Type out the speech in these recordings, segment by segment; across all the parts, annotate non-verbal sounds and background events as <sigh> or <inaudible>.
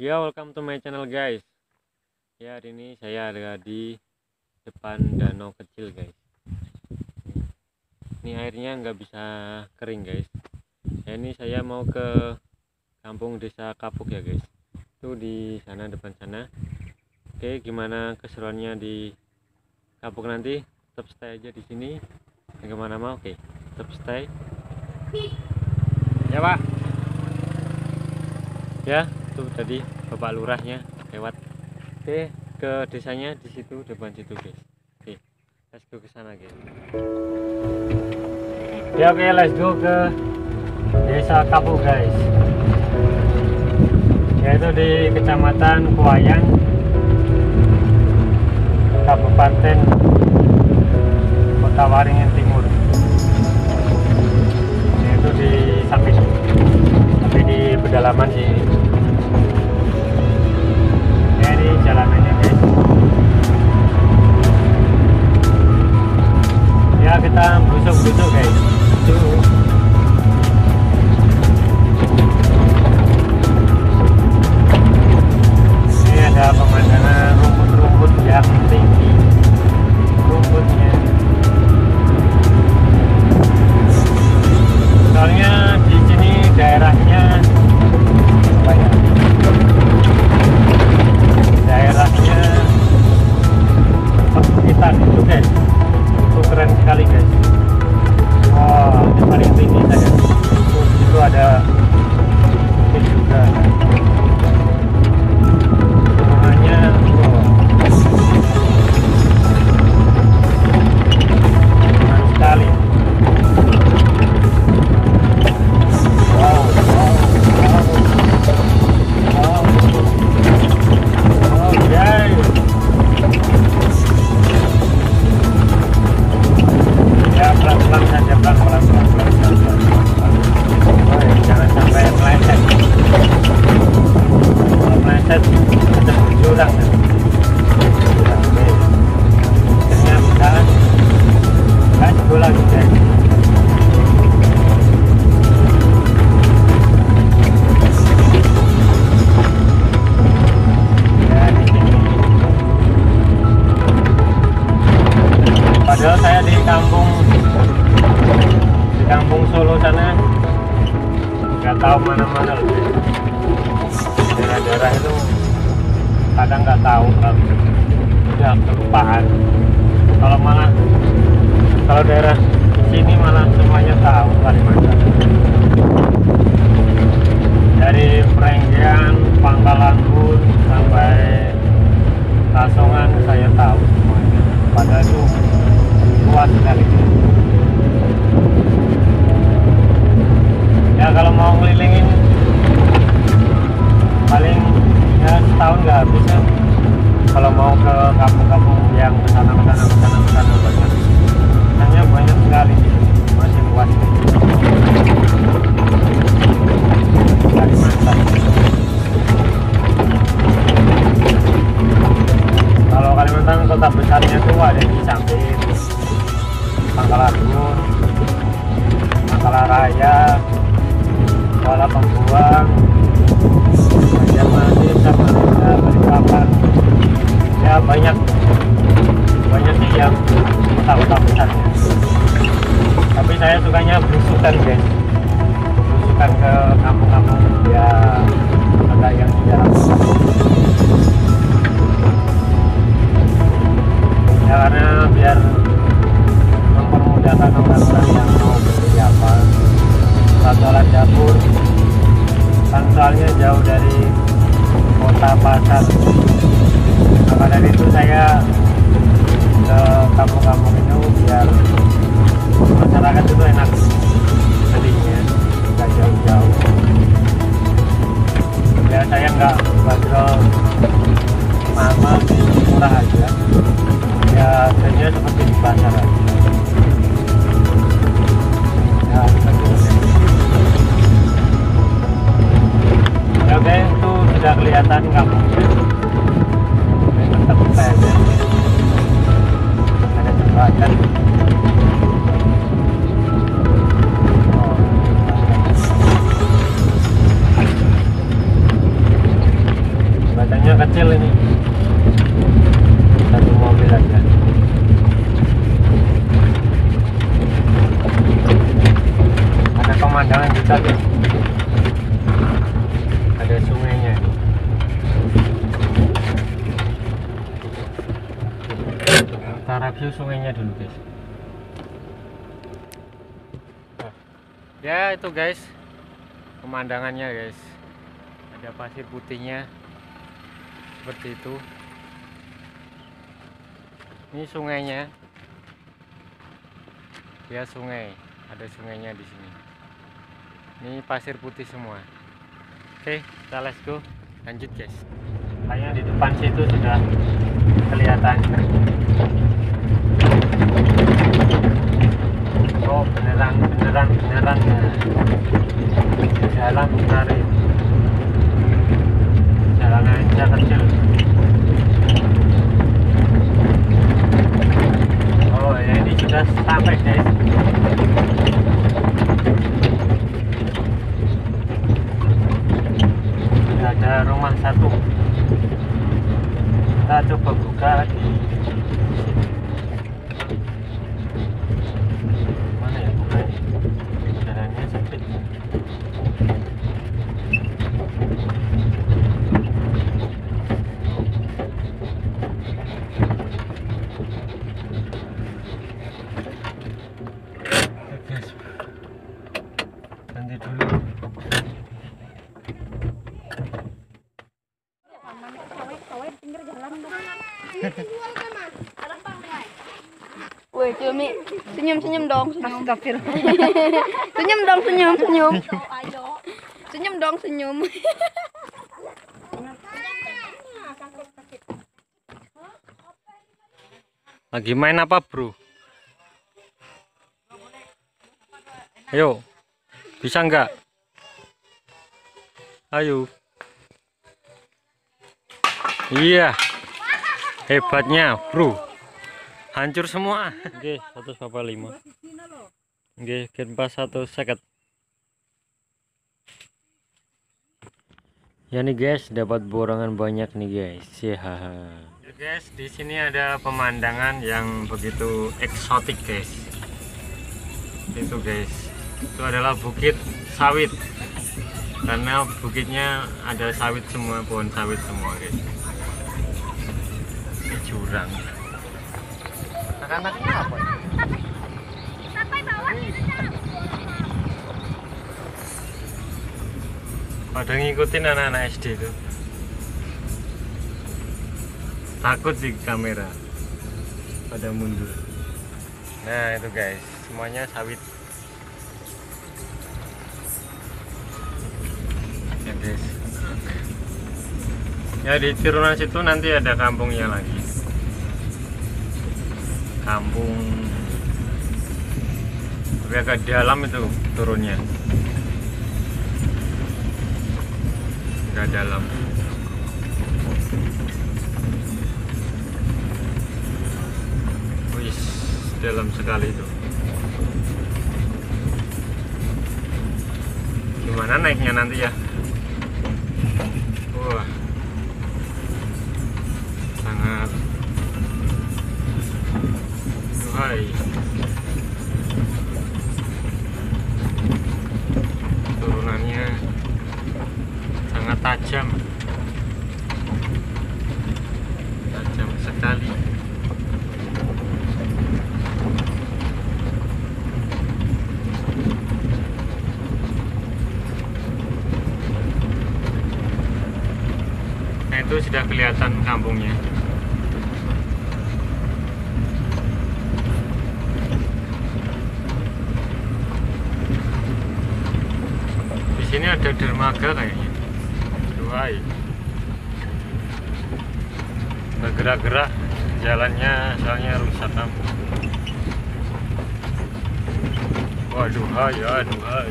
Ya, welcome to my channel guys. Ya, hari ini saya ada di depan danau kecil guys. Ini airnya nggak bisa kering guys. Ya, ini saya mau ke kampung desa Kapuk ya guys. Itu di sana depan sana. Oke, gimana keseruannya di Kapuk nanti? Tetap stay aja di sini. Yang ke mana mau? Oke, tetap stay. Ya pak. Ya, itu tadi bapak lurahnya lewat. Oke ke desanya di situ depan situ guys oke let's go ke sana guys. Ya oke let's go ke desa Kapu guys. Yaitu di kecamatan Kuayan Kabupaten Kota Waringin Timur. Yaitu di samping tapi di pedalaman sih Daerah-daerah itu kadang nggak tahu kalau udah kelupaan. Kalau malah kalau daerah sini malah semuanya tahu Kalimantan. Dari Perenggian, Pangkalan Bun sampai Kasongan saya tahu semuanya. Padahal itu luas sekali. Ya kalau mau ngelilingin Raya, Kuala Pembuang, Banjarmasin, Samarinda, Balikpapan. Ya banyak banyak sih yang kota-kota. Tapi saya sukanya berusukan guys, berusukan ke kampung-kampung. Ya agak yang di dalam ya karena biar mempermudahkan orang-orang yang mau alat dapur. Soalnya jauh dari kota pasar. Maka dari itu saya ke kampung-kampung itu biar masyarakat itu enak. Belinya nggak jauh-jauh. Ya saya nggak bandrol mahal murah aja. Ya harganya seperti di pasar aja sungainya dulu guys. Nah, ya itu guys. Pemandangannya guys. Ada pasir putihnya. Seperti itu. Ini sungainya. Ya sungai. Ada sungainya di sini. Ini pasir putih semua. Oke kita let's go. Lanjut guys. Kayaknya di depan situ sudah kelihatan oh beneran beneran beneran ya. Jalan menarik jalan aja kecil oh ya ini sudah sampai guys sudah ada rumah satu kita coba buka di mana ya bukanya jalannya sempit Oke, guys nanti dulu Woi, Cumi, senyum-senyum dong, senyum. <laughs> senyum dong, senyum, senyum. Senyum dong, senyum. <laughs> lagi main apa bro ayo bisa nggak ayo iya hebatnya bro hancur semua oke 145 oke gempa satu seket ya nih guys dapat borongan banyak nih guys ya Ya guys, di sini ada pemandangan yang begitu eksotik guys. Itu guys, itu adalah bukit sawit. Karena bukitnya ada sawit semua, pohon sawit semua guys. Ini jurang. Anak-anaknya apa? Pada ngikutin anak-anak SD itu? Takut sih kamera. Pada mundur. Nah itu guys semuanya sawit. Ya guys. Ya di turunan situ nanti ada kampungnya lagi kampung tapi agak dalam itu turunnya agak dalam Wis dalam sekali itu. Gimana naiknya nanti ya? Itu sudah kelihatan kampungnya. Di sini ada dermaga kayaknya. Dua Bergerak-gerak jalannya soalnya rusak kampung. Waduh, hai, aduh, hai.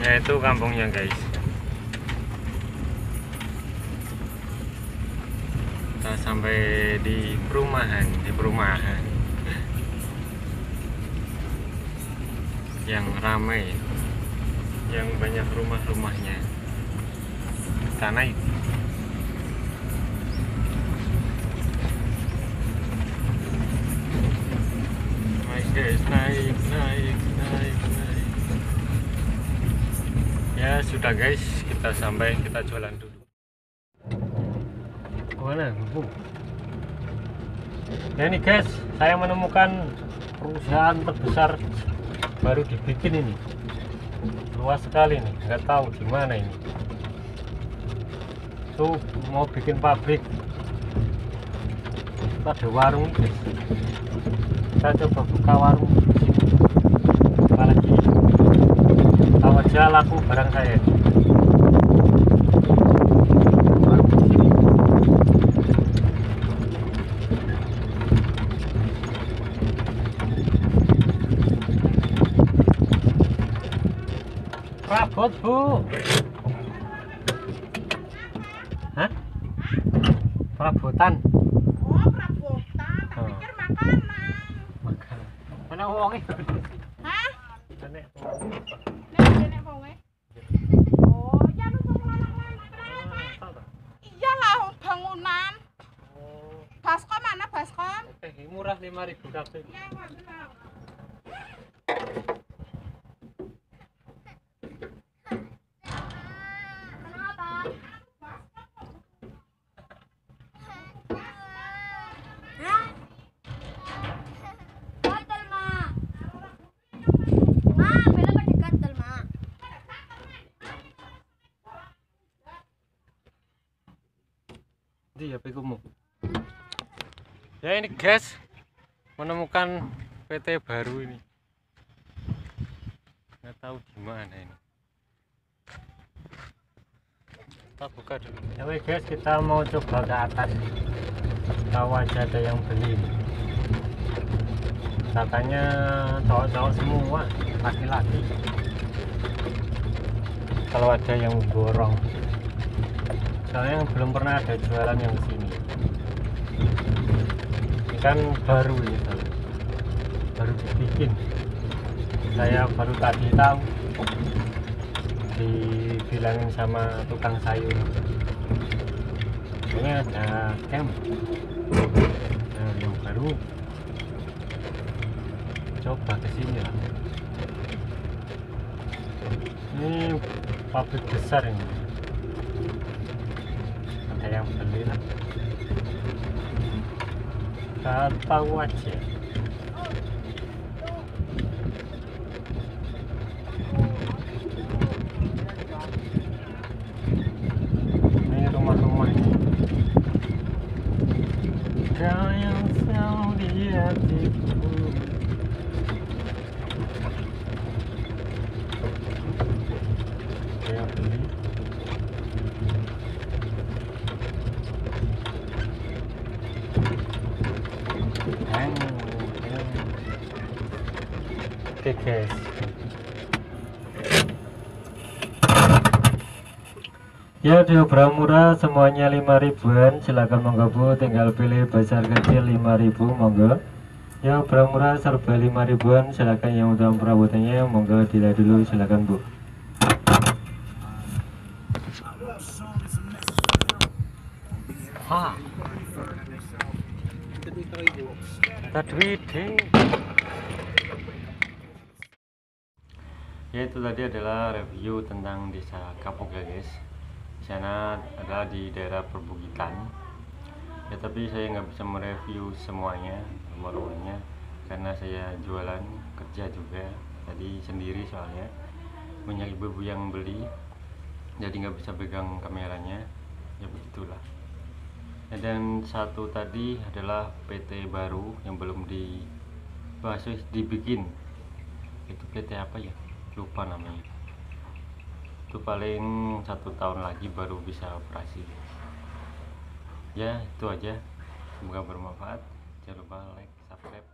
Ya itu kampungnya guys. Kita sampai di perumahan di perumahan. Yang ramai yang banyak rumah-rumahnya. Itu. naik sudah guys. Kita sampai kita jualan dulu. Mana ya ini guys. Saya menemukan perusahaan terbesar baru dibikin ini. Luas sekali nih nggak tahu di mana ini. Tuh mau bikin pabrik. Ada warung guys. Kita coba buka warung di sini apalagi aja laku barang saya Prabot bu Hah? Perabotan Oh, perabotan. Oh. pikir makanan. Makan Mana uangnya? Hah? maar ik moet dat doen. Di, apa kamu? Ya ini. Menemukan PT baru ini. Nggak tahu di mana ini. Kita buka dulu. Ya weh, guys, kita mau coba ke atas. Tahu aja ada yang beli. Katanya cowok-cowok semua, laki-laki. Kalau ada yang borong soalnya belum pernah ada jualan yang sini ini kan baru soalnya. baru dibikin. Saya baru tadi tahu dibilangin sama tukang sayur. Ini ada camp nah, yang baru coba ke sini lah ini pabrik besar ini. Ada yang beli lah Gak tahu aja ini rumah-rumahnya kau yang selalu di hatiku Ada yang beli Guys. Ya di murah semuanya 5 ribuan silakan monggo bu tinggal pilih besar kecil 5 ribu monggo ya murah serba 5 ribuan silakan yang udah perabotannya monggo dilihat dulu silakan bu Ah. Tadi ding. Ya itu tadi adalah review tentang desa Kapuk ya guys. Di sana adalah di daerah perbukitan. Ya tapi saya nggak bisa mereview semuanya rumah-rumahnya karena saya jualan kerja juga. Jadi sendiri soalnya banyak ibu-ibu yang beli jadi nggak bisa pegang kameranya ya begitulah Ya, dan satu tadi adalah PT baru yang belum di bahas dibikin itu PT apa ya lupa namanya. Itu paling satu tahun lagi baru bisa operasi. Ya itu aja. Semoga bermanfaat. Jangan lupa like subscribe